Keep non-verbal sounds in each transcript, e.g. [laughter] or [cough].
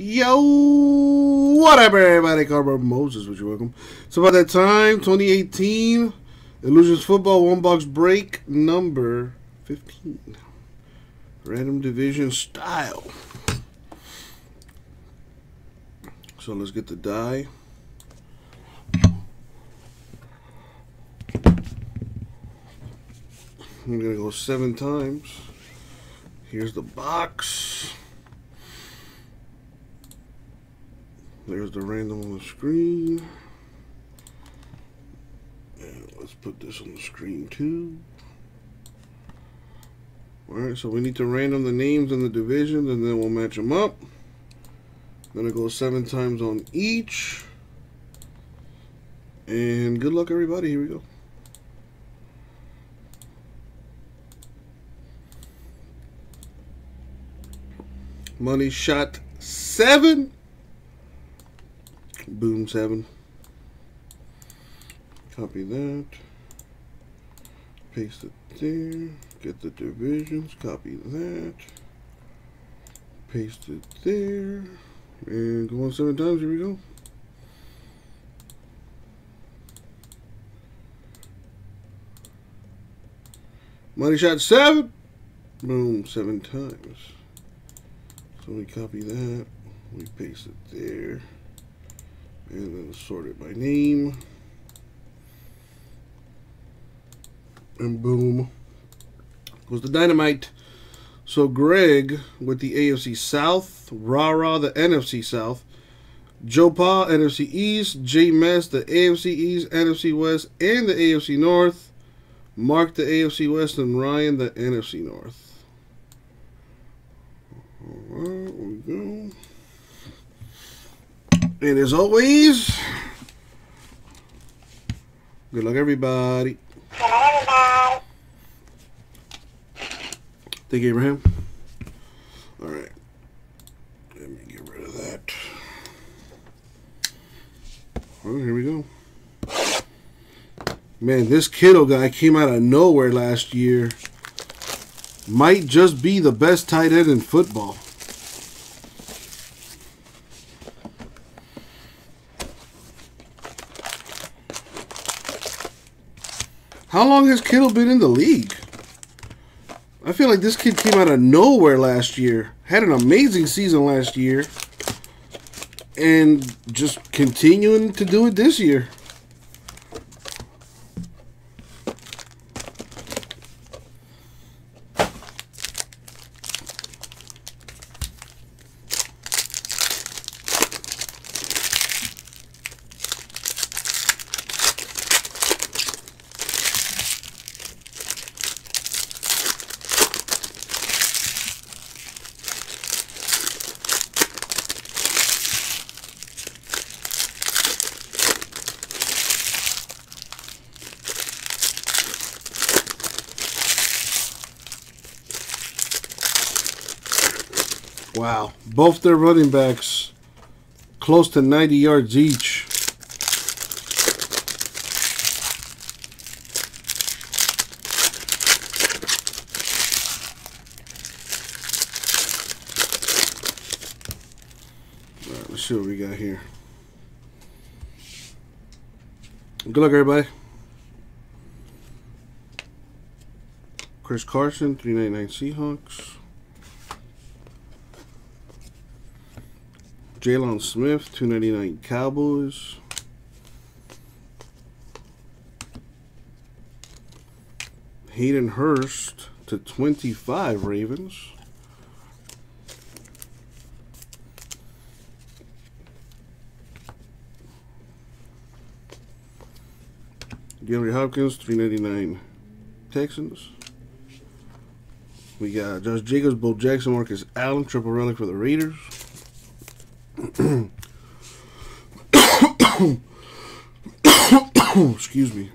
Yo, what up, everybody? Cardboard Moses, which you welcome. So, by that time, 2018 Illusions Football One Box Break number 15. Random Division Style. So let's get the die. I'm gonna go seven times. Here's the box. There's the random on the screen. And let's put this on the screen too. Alright, so we need to random the names and the divisions and then we'll match them up. Gonna go seven times on each. And good luck everybody, here we go. Money shot seven. Boom seven. Copy that. Paste it there. Get the divisions. Copy that. Paste it there. And go on seven times. Here we go. Money shot seven. Boom, seven times. So we copy that. We paste it there and then sort it by name. And boom. Goes the dynamite. So Greg with the AFC South Rara the NFC South Joe Pa NFC East J Mess the AFC East NFC West and the AFC North. Mark the AFC West and Ryan the NFC North. All right, we go. And as always, good luck, everybody. Thank you, Abraham. All right. Let me get rid of that. Right, here we go. Man, this Kittle guy came out of nowhere last year. Might just be the best tight end in football. How long has Kittle been in the league? I feel like this kid came out of nowhere last year. Had an amazing season last year. And just continuing to do it this year. Wow. Both their running backs close to 90 yards each. All right, let's see what we got here. Good luck, everybody. Chris Carson, 399 Seahawks. Jaylon Smith, 299 Cowboys. Hayden Hurst to 25 Ravens. DeAndre Hopkins, 399 Texans. We got Josh Jacobs, Bo Jackson, Marcus Allen, triple relic for the Raiders. [coughs] Excuse me.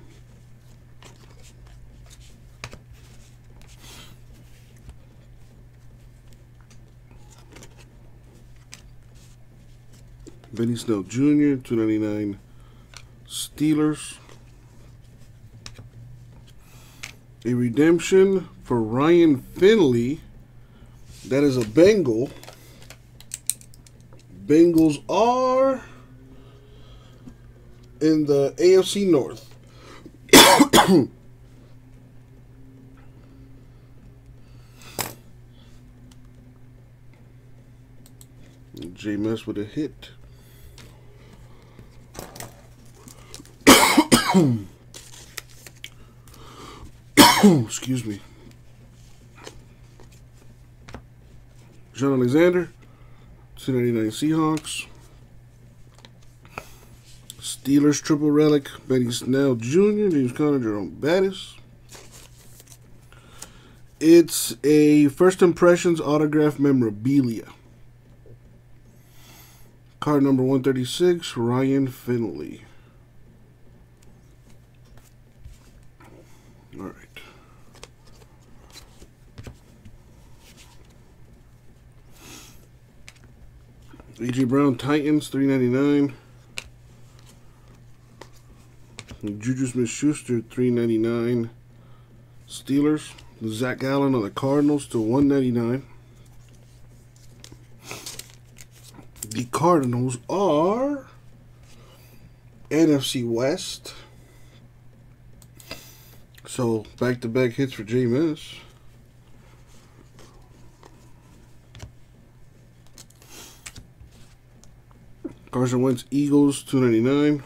Benny Snell Jr., 299 Steelers. A redemption for Ryan Finley. That is a Bengal. Bengals are in the AFC North. [coughs] J Mess with a hit. [coughs] Excuse me. Shaun Alexander, 299 Seahawks. Steelers triple relic, Benny Snell Jr., James Conner, Jerome Bettis. It's a first impressions autograph memorabilia. Card number 136, Ryan Finley. All right. AJ Brown Titans 399. Juju Smith Schuster 399. Steelers. Zach Allen on the Cardinals to 199. The Cardinals are NFC West. So back to back hits for J Carson Wentz Eagles 299.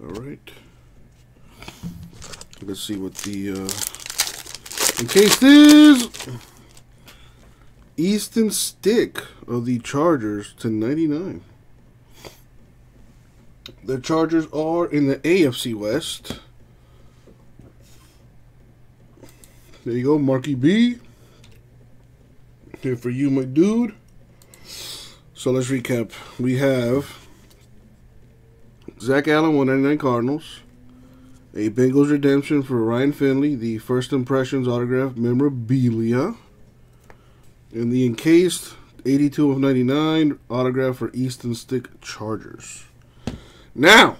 All right. Let's see what the uh, case this Easton Stick of the Chargers to 99. The Chargers are in the AFC West. There you go, Marky B. Here for you, my dude. So let's recap. We have Zach Allen, 199 Cardinals. A Bengals redemption for Ryan Finley, the first impressions autograph memorabilia. And the encased 82 of 99 autograph for Easton Stick Chargers. Now,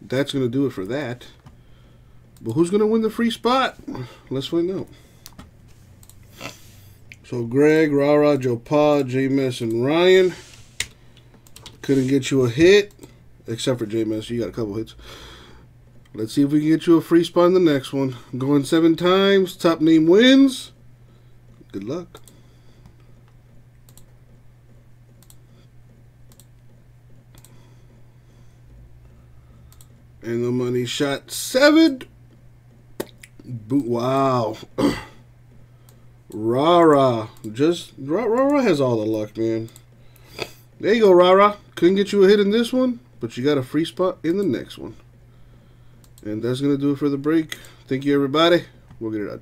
that's going to do it for that. But who's going to win the free spot? Let's find out. So Greg, Rara, Joe Pa, J Mess, and Ryan couldn't get you a hit, except for J Mess. You got a couple hits. Let's see if we can get you a free spot in the next one. Going seven times. Top name wins. Good luck. And the money shot seven. Wow. [clears throat] Rara. Just Rara has all the luck, man. There you go, Rara. Couldn't get you a hit in this one, but you got a free spot in the next one. And that's going to do it for the break. Thank you, everybody. We'll get it out.